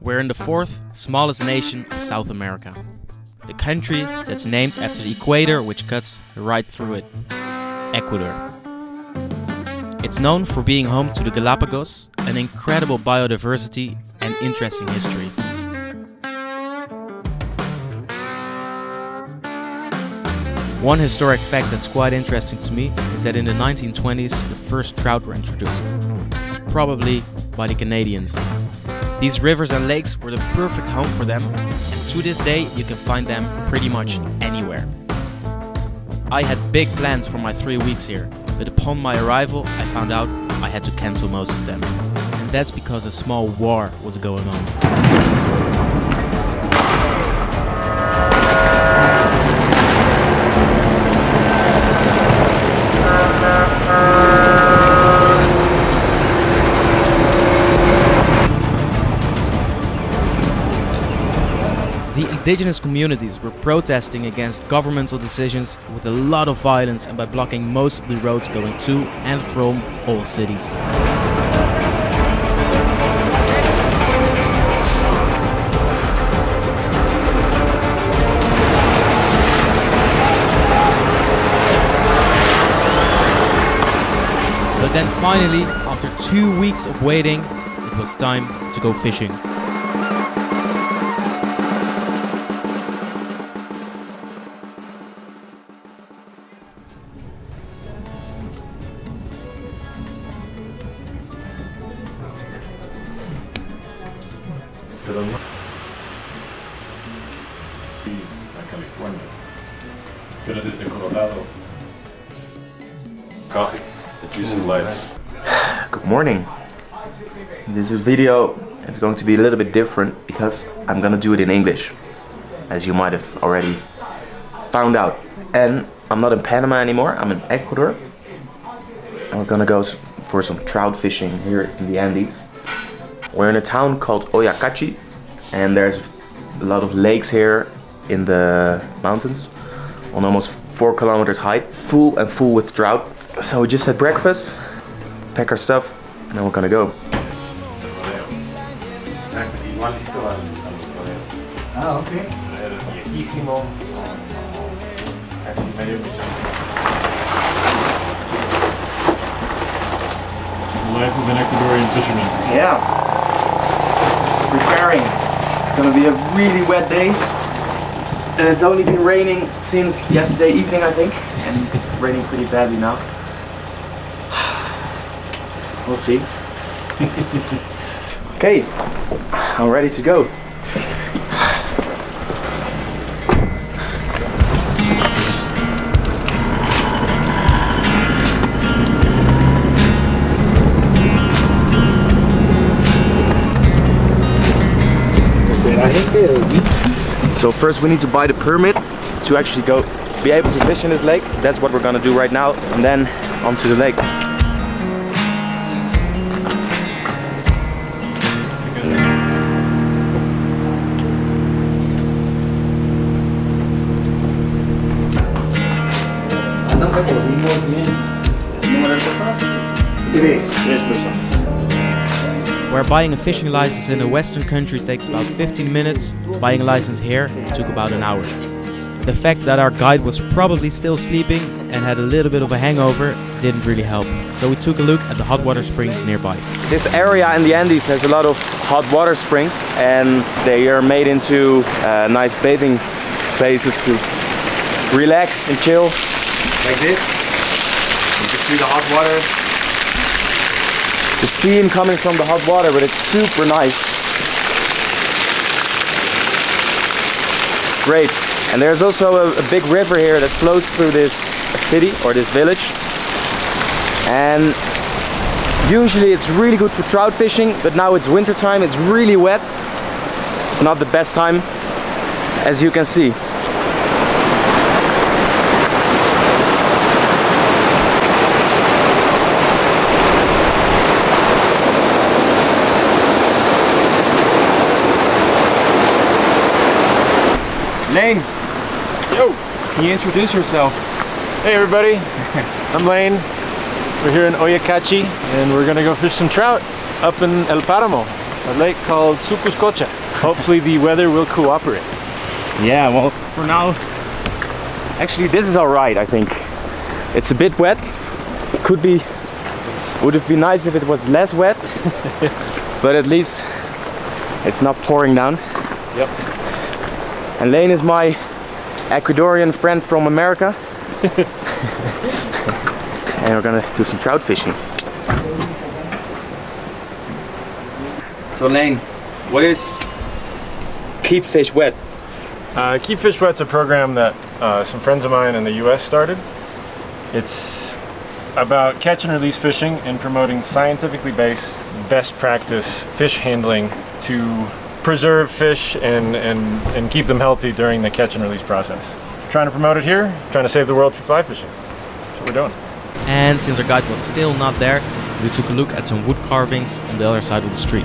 We're in the fourth smallest nation of South America. The country that's named after the equator which cuts right through it Ecuador. It's known for being home to the Galapagos, an incredible biodiversity and interesting history. One historic fact that's quite interesting to me is that in the 1920s the first trout were introduced, probably by the Canadians. These rivers and lakes were the perfect home for them, and to this day you can find them pretty much anywhere. I had big plans for my three weeks here, but upon my arrival I found out I had to cancel most of them. And that's because a small war was going on. Indigenous communities were protesting against governmental decisions with a lot of violence and by blocking most of the roads going to and from all cities. But then finally, after two weeks of waiting, it was time to go fishing. Video is going to be a little bit different because I'm gonna do it in English, as you might have already found out. And I'm not in Panama anymore, I'm in Ecuador. And we're gonna go for some trout fishing here in the Andes. We're in a town called Oyacachi, and there's a lot of lakes here in the mountains on almost four kilometers height, full and full with trout. So we just had breakfast, pack our stuff, and then we're gonna go. Ah, ok. Era viejísimo. Casi medio millón. Life of an Ecuadorian fisherman. Yeah. Preparing. It's gonna be a really wet day. It's, and it's only been raining since yesterday evening, I think. And it's raining pretty badly now. We'll see. okay, I'm ready to go. So first we need to buy the permit to actually go be able to fish in this lake. That's what we're gonna do right now. And then onto the lake. No recogimos bien. ¿El número de personas? Tres. Tres personas. Where buying a fishing license in a Western country takes about 15 minutes, buying a license here took about an hour. The fact that our guide was probably still sleeping and had a little bit of a hangover didn't really help, so we took a look at the hot water springs nearby. This area in the Andes has a lot of hot water springs and they are made into uh, nice bathing places to relax and chill. Like this. You can see the hot water. The steam coming from the hot water, but it's super nice. Great. And there's also a, a big river here that flows through this city or this village. And Usually it's really good for trout fishing, but now it's winter time, it's really wet. It's not the best time, as you can see. Lane, Yo! Can you introduce yourself? Hey everybody, I'm Lane. We're here in Oyacachi and we're gonna go fish some trout up in El Paramo. a lake called Sucuscocha. Hopefully the weather will cooperate. Yeah, well, for now, actually, this is all right. I think it's a bit wet. Could be. Would have been nice if it was less wet? but at least it's not pouring down. Yep. And Lane is my Ecuadorian friend from America. and we're gonna do some trout fishing. So Lane, what is keep fish wet? Uh, Keep Fish Wet's a program that uh, some friends of mine in the U.S. started. It's about catch and release fishing and promoting scientifically based best practice fish handling to preserve fish and, and, and keep them healthy during the catch and release process. Trying to promote it here, trying to save the world through fly fishing. That's what we're doing. And since our guide was still not there, we took a look at some wood carvings on the other side of the street.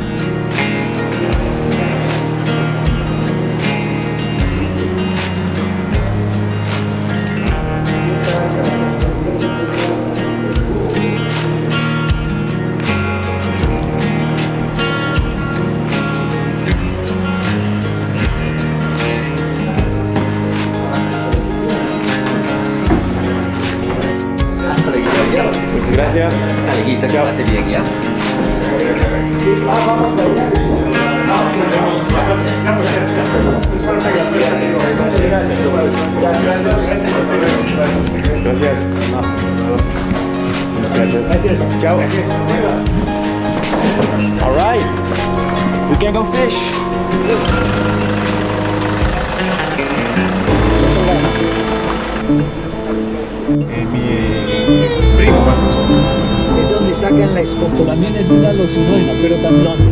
sáquenles con También es una alucinógena, pero también.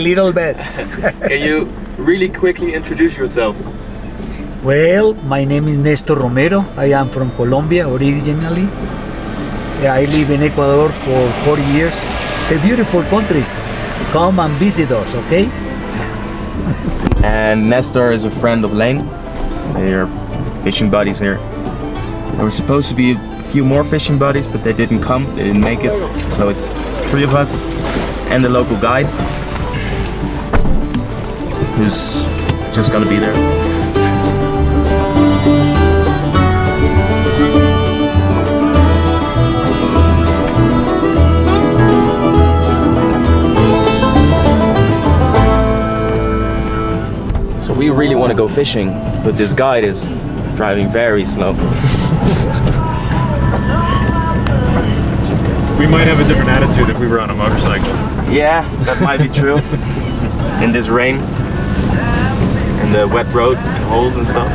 Little bit. Can you really quickly introduce yourself? Well, my name is Nestor Romero. I am from Colombia originally. I live in Ecuador for four years. It's a beautiful country. Come and visit us, okay? And Nestor is a friend of Lane. They're fishing buddies here. There were supposed to be a few more fishing buddies, but they didn't come. They didn't make it. So it's three of us and the local guide who's just gonna be there. So we really want to go fishing, but this guide is driving very slow. We might have a different attitude if we were on a motorcycle. Yeah, that might be true. In this rain, the wet road, and holes and stuff.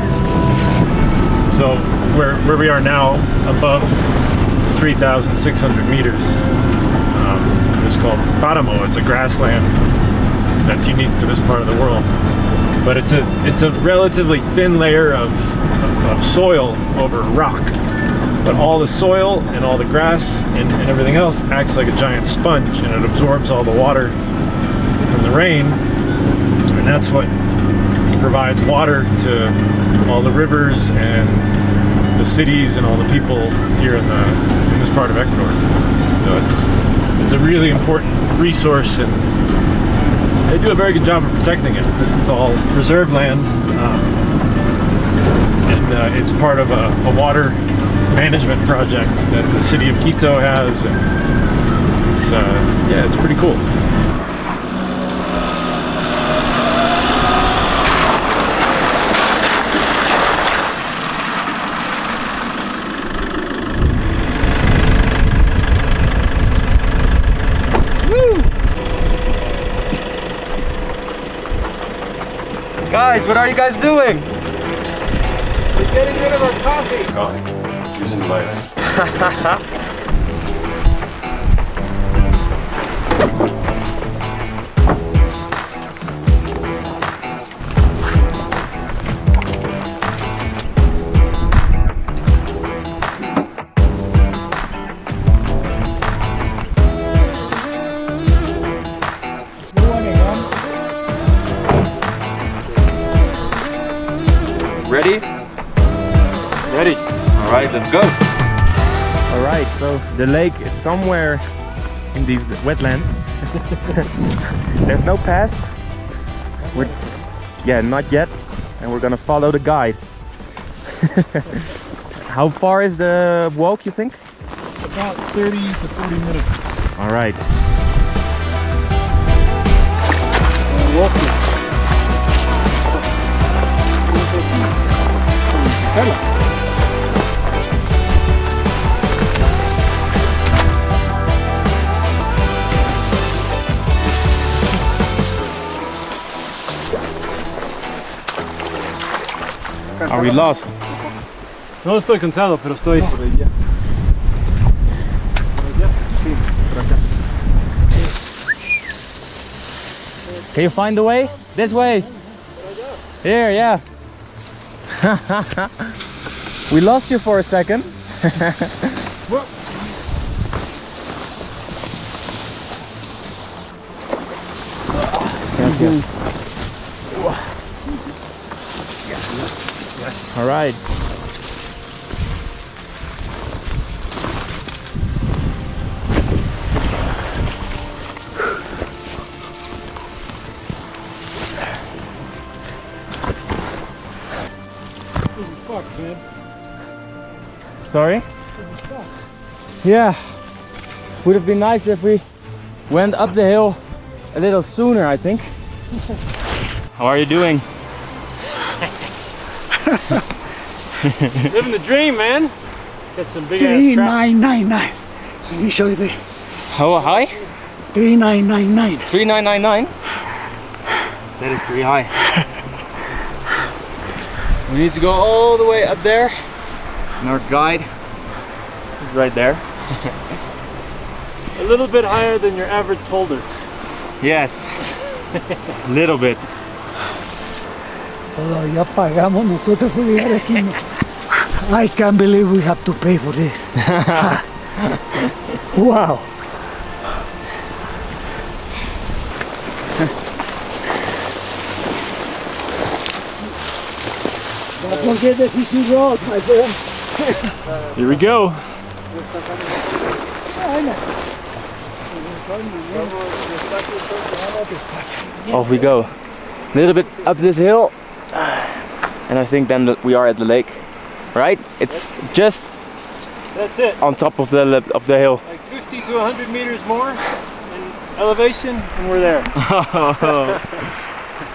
So where, where we are now, above 3,600 meters, um, is called Paramo. It's a grassland that's unique to this part of the world. But it's a it's a relatively thin layer of, of, of soil over rock. But all the soil and all the grass and, and everything else acts like a giant sponge and it absorbs all the water from the rain. And that's what provides water to all the rivers and the cities and all the people here in the in this part of Ecuador. So it's it's a really important resource and they do a very good job of protecting it. This is all reserve land, um, and uh, it's part of a, a water management project that the city of Quito has. And it's uh, yeah, it's pretty cool. Guys, what are you guys doing? We're getting rid of our coffee. Coffee. Juice and life. the lake is somewhere in these wetlands. There's no path. We're, yeah, not yet. And we're gonna follow the guide. How far is the walk, you think? About 30 to 40 minutes. All right. We lost? No estoy cansado, pero estoy por allá. Can you find the way? This way. Here, yeah. we lost you for a second. All right. Sorry? Yeah. Would have been nice if we went up the hill a little sooner, I think. How are you doing? Living the dream, man. Got some big ass trap. 3999. Let me show you the How high? 3999. 3999. That is pretty high. we need to go all the way up there. And our guide is right there. A little bit higher than your average boulder. Yes. A little bit. Todavía pagamos nosotros por llegar aquí. I can't believe we have to pay for this. wow. Don't forget the easy road, my friend. Here we go. Off we go. A little bit up this hill. And I think then we are at the lake. Right? It's just That's it. on top of the of the hill. Like 50 to 100 meters more in elevation, and we're there.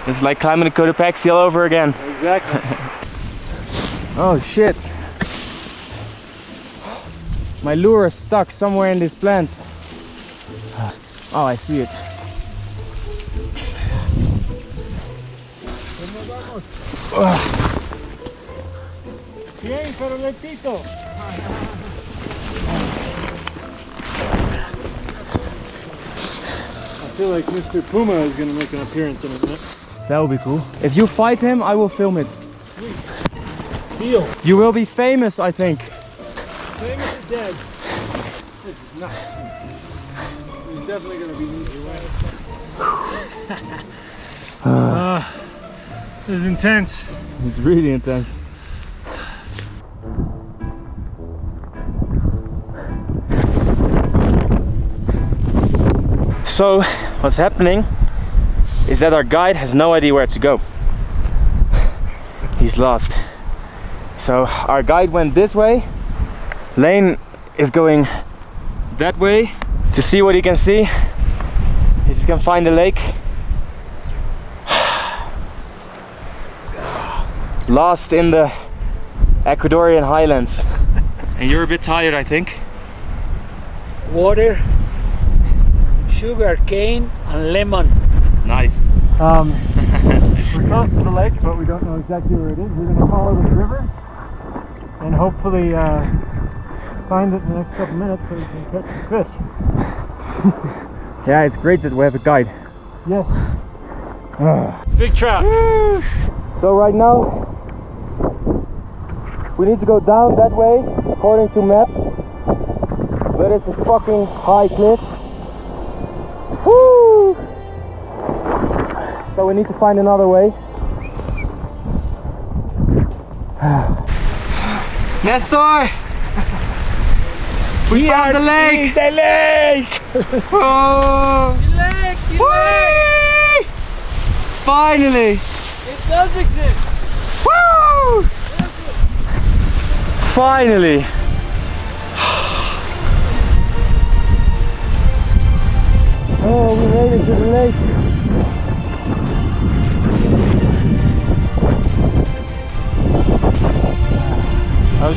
It's like climbing the Cotopaxi all over again. Exactly. Oh shit. My lure is stuck somewhere in these plants. Oh, I see it. Bien, pero lentito. I feel like Mr. Puma is gonna make an appearance in a minute. That would be cool. If you fight him, I will film it. Deal. You will be famous, I think. Famous or dead. This is nuts. He's definitely gonna be easy way. Ah, this is intense. It's really intense. So, what's happening is that our guide has no idea where to go. He's lost. So, our guide went this way. Lane is going that way to see what he can see. If he can find the lake. Lost in the Ecuadorian highlands. and you're a bit tired, I think. Water, sugar cane, and lemon. Nice. Um, We're close to the lake, but we don't know exactly where it is. We're going to follow this river and hopefully uh, find it in the next couple minutes so we can catch some fish. Yeah, it's great that we have a guide. Yes. Big trout. So right now, we need to go down that way, according to map. But it's a fucking high cliff. So we need to find another way. Nestor! We found the lake! The lake! Oh! The lake! The lake! Finally! It does exist. Woo! Finally! Oh, we made it to the lake.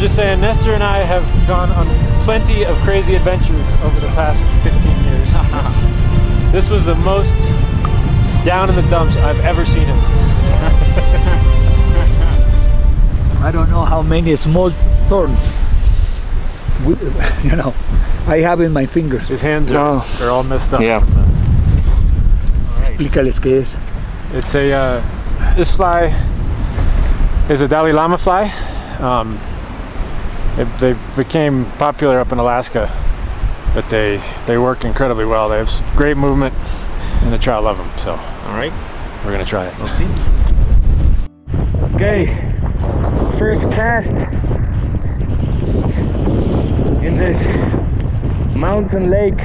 Just saying, Nestor and I have gone on plenty of crazy adventures over the past 15 years. this was the most down in the dumps I've ever seen him. I don't know how many small thorns, we- you know, I have in my fingers. His hands are, are all messed up. Yeah. Explícales qué es. It's a uh, this fly is a Dolly Llama fly. Um, it, they became popular up in Alaska, but they they work incredibly well. They have great movement, and the trout love them. So All right. we're gonna try it. We'll see. Okay, first cast in this mountain lake.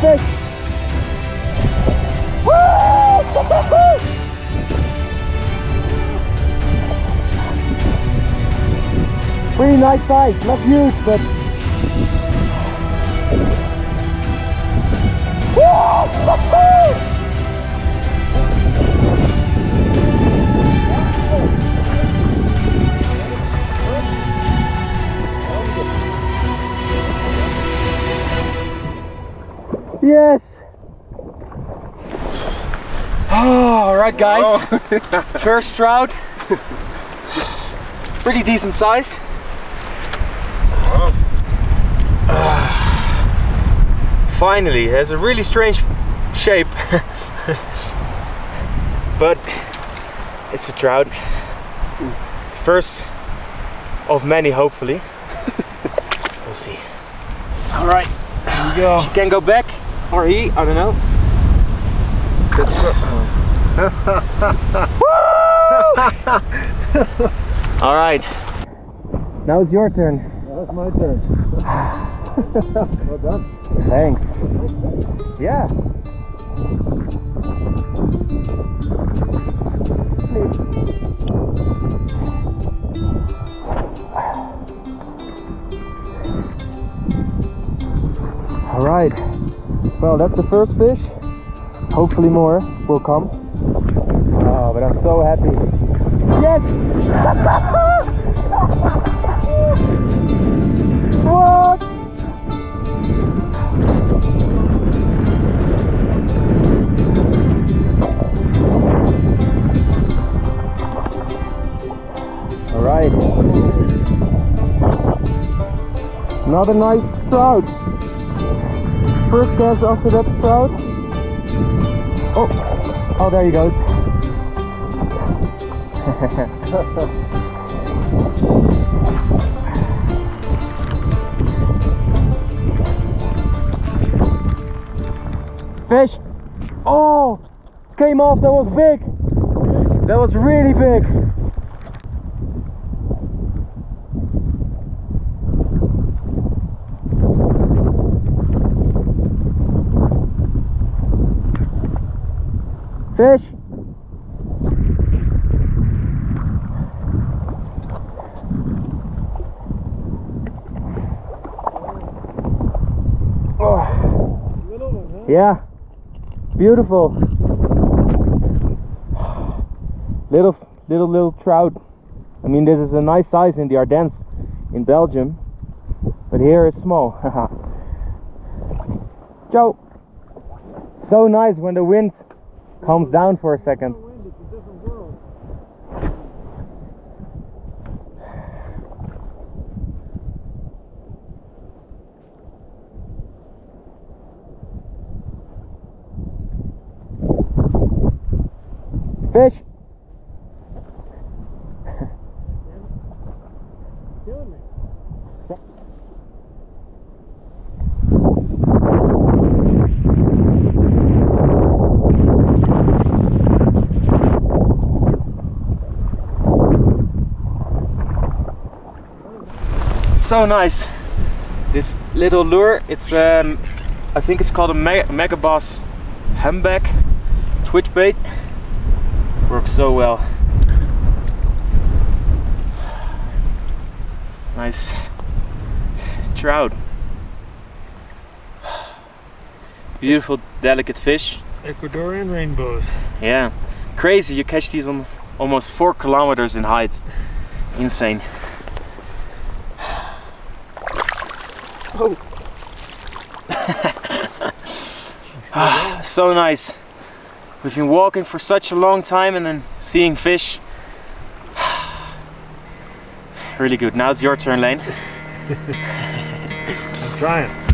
Fish! Woo! Pretty nice size, not huge, but Oh, guys. First trout. Pretty decent size. Ah. finally, it has a really strange shape, but it's a trout. First of many, hopefully. we'll see. All right, here we go. She can go back, or he, I don't know. All right. Now it's your turn. That's my turn. well done. Thanks. Yeah. All right. Well, that's the first fish. Hopefully more will come. Oh, but I'm so happy. Yes! what? All right. Another nice trout. First cast after that trout. Oh, oh, there he goes. Fish. Oh, came off. That was big. That was really big. Fish. Oh. Yeah. Beautiful. Little, little, little trout. I mean, this is a nice size in the Ardennes in Belgium, but here it's small. Joe. So nice when the wind calms down for a second. Fish. So nice. This little lure, it's um, I think it's called a Me Megabass Hembeck twitch bait. Works so well. Nice trout. Beautiful, delicate fish. Ecuadorian rainbows. Yeah, crazy. You catch these on almost four kilometers in height. Insane. Ah, so nice. We've been walking for such a long time and then seeing fish. really good. Now it's your turn, Lane. I'm trying.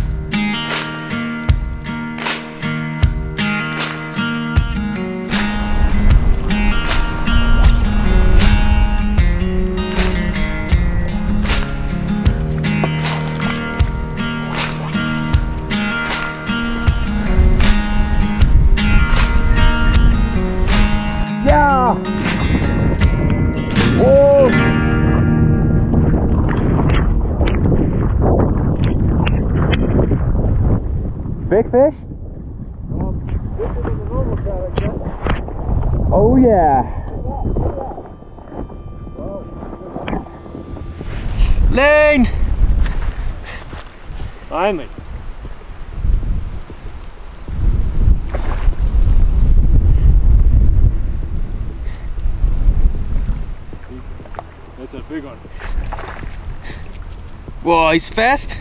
He's fast.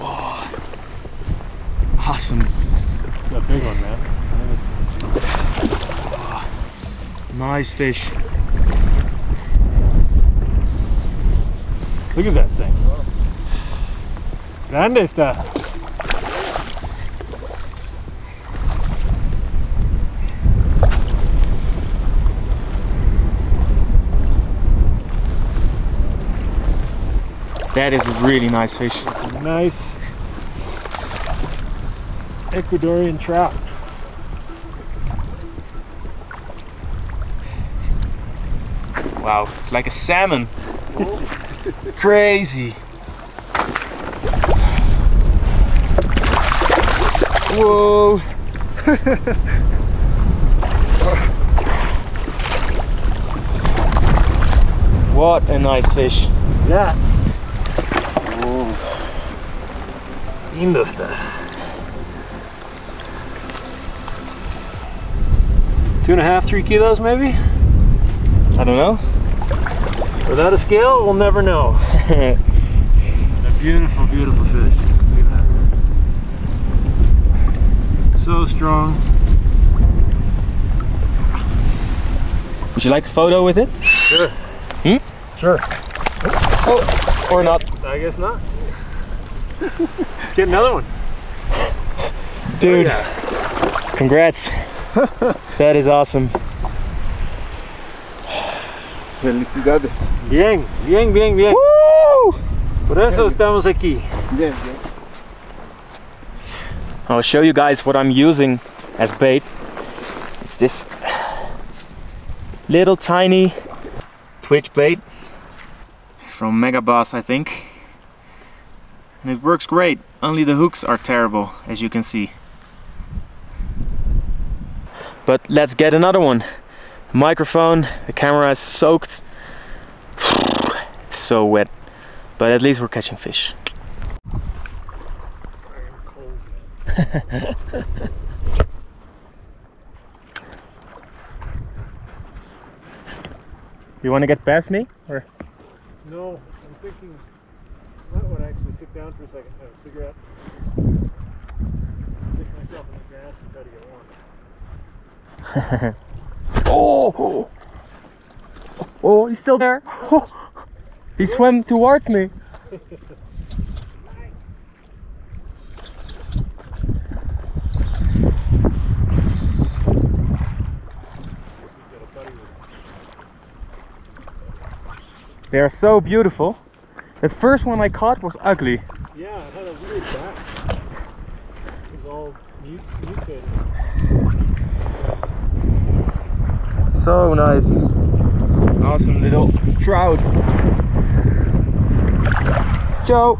Whoa. Awesome. It's a big one, man. Nice fish. Look at that thing. Grande está. That is a really nice fish. Nice Ecuadorian trout. Wow, it's like a salmon. Crazy. Whoa. what a nice fish. Yeah. Lindo está. Two and a half, three kilos maybe? I don't know. Without a scale, we'll never know. a beautiful, beautiful fish. Look at that. So strong. Would you like a photo with it? Sure. Hmm? Sure. Oh, or not. I guess not. Let's get another one. Dude, oh, Yeah. congrats. that is awesome. Felicidades. Bien, bien, bien, bien. Woo! Por eso estamos aquí. Bien, bien. I'll show you guys what I'm using as bait. It's this little tiny twitch bait from Megabass, I think. And it works great, only the hooks are terrible, as you can see. But let's get another one. Microphone, the camera is soaked. It's so wet, but at least we're catching fish. You want to get past me? Or No, I'm thinking I might want to actually sit down for a second, have a cigarette, stick myself in the grass and try to get warm. Oh! Oh, he's still there. He swam towards me. They are so beautiful. The first one I caught was ugly. Yeah, it had a weird back. It was all mutated. So nice. Awesome little trout. Joe.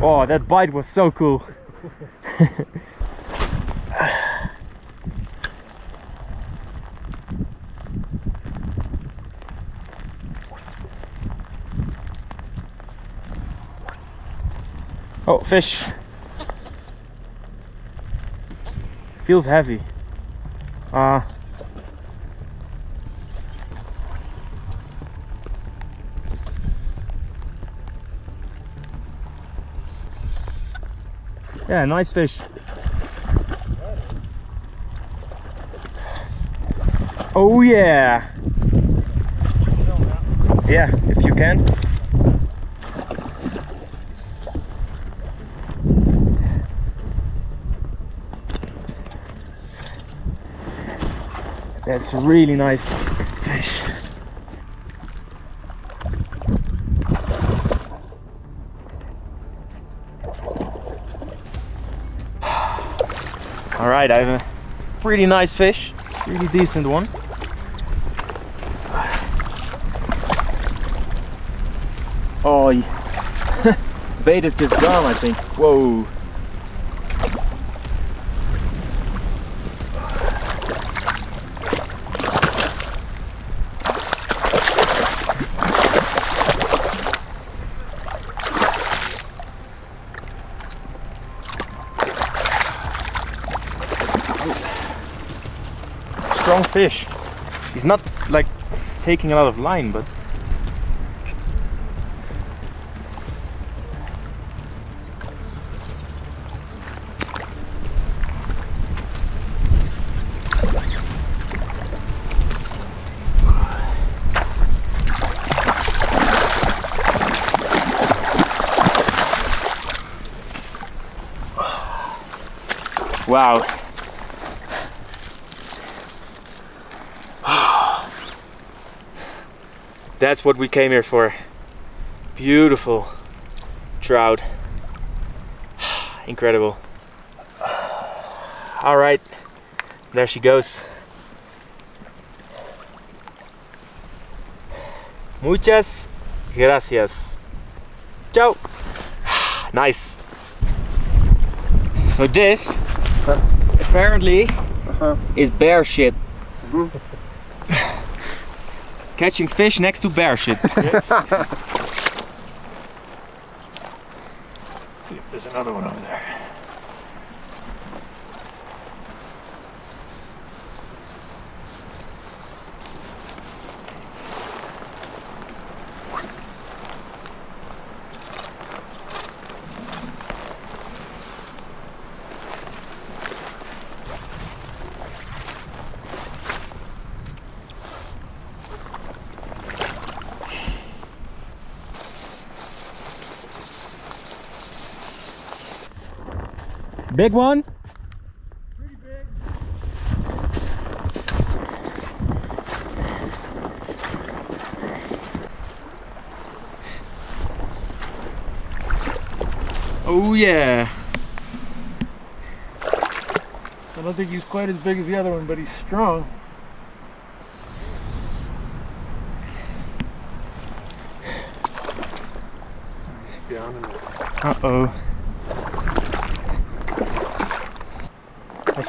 Oh, that bite was so cool. oh, fish. Feels heavy. Ah. Yeah, nice fish. Oh yeah. Yeah, if you can. That's a really nice fish. All right, I have a pretty nice fish, really decent one. Oh, y- bait is just gone, I think. Whoa. strong fish. He's not like taking a lot of line, but wow. That's what we came here for. Beautiful trout. Incredible. All right, there she goes. Muchas gracias. Ciao. Nice. So this apparently uh-huh. is bear shit. Mm-hmm. Catching fish next to bear shit. See if there's another one over there. Big one? Pretty big. Oh yeah. I don't think he's quite as big as the other one, but he's strong. Down in this. Uh-oh.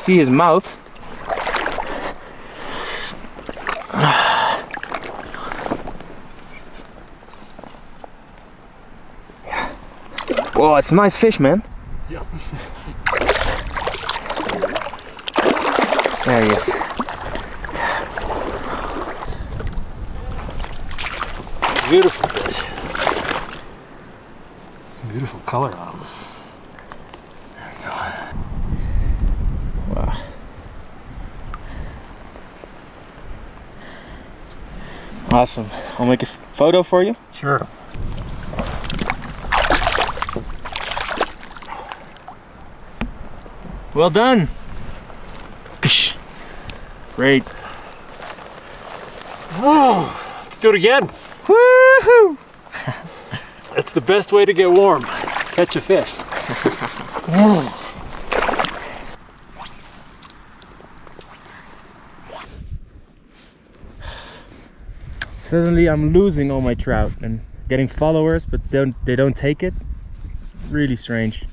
See his mouth. Oh, it's a nice fish, man. Yeah. There he is. Beautiful fish. Beautiful color on him. Awesome. I'll make a photo for you. Sure. Well done. Great. Oh, let's do it again. Woohoo! That's the best way to get warm. Catch a fish. Mm. Suddenly I'm losing all my trout and getting followers, but don't they don't take it. Really strange.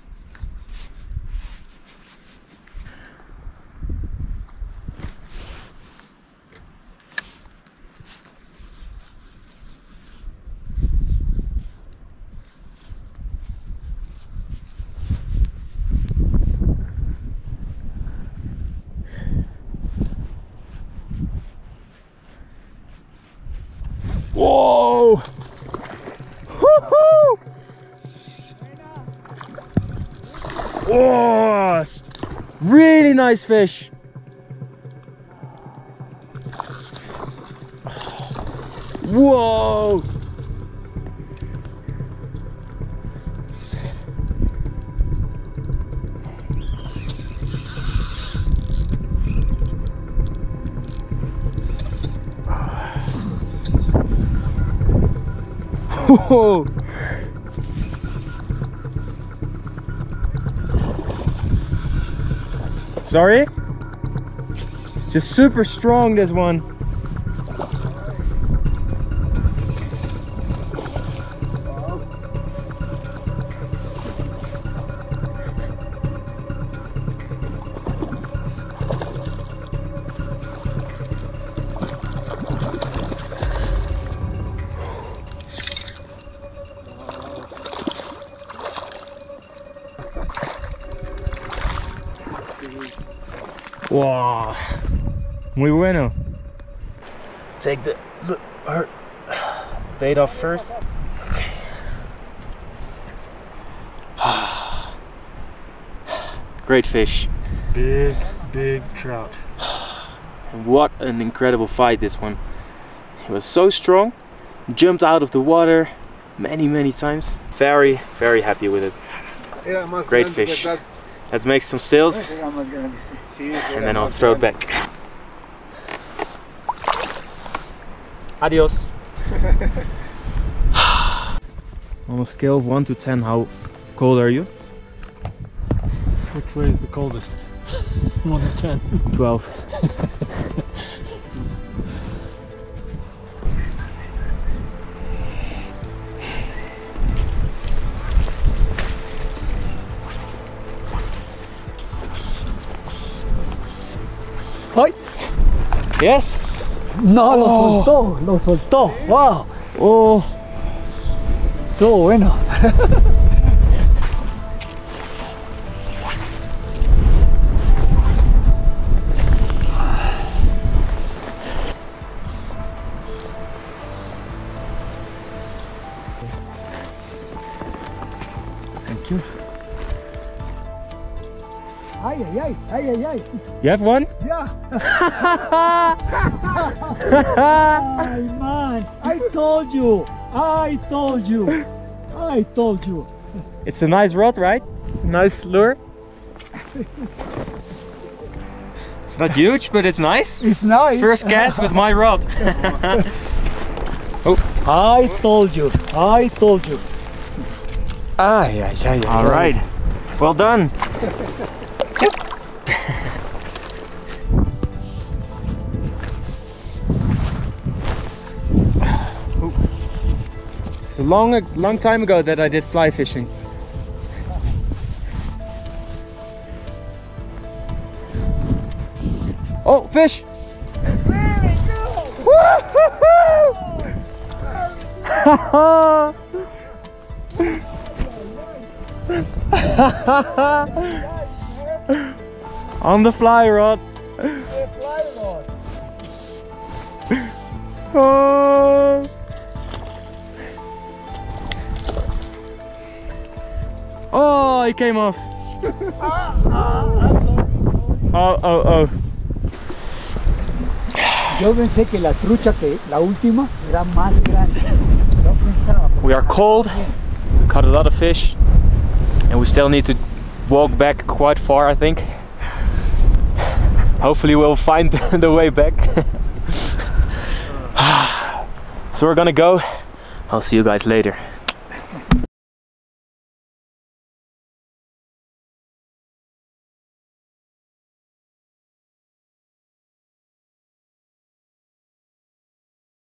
Whoa! Woohoo! Whoa! s- Really nice fish. Whoa! Whoa! Sorry? Just super strong this one. Wow. Muy bueno. Take the look, her bait off first. Okay. Great fish. Big, big trout. What an incredible fight this one. He was so strong, jumped out of the water many, many times. Very, very happy with it. Great fish. Let's make some stills and then I'll throw it back. Adios. On a scale of 1 to 10, how cold are you? Which way is the coldest? One to ten. 12. Yes? No, lo soltó, lo soltó. ¡Wow! Oh, Estuvo bueno. You have one? Yeah. Ay, man. I told you. I told you. I told you. It's a nice rod, right? Nice lure. It's not huge, but it's nice. It's nice. First cast with my rod. oh. I told you. I told you. Ay, ay, ay, ay. All right. Well done. Long, long time ago that I did fly fishing. Oh, fish! On the fly rod. Oh. Oh, he came off. Oh, oh, oh. Yo pensé que la trucha que la última era más grande. Yo pensaba. We are cold, We caught a lot of fish, and we still need to walk back quite far, I think. Hopefully, we'll find the way back. so, we're gonna go. I'll see you guys later.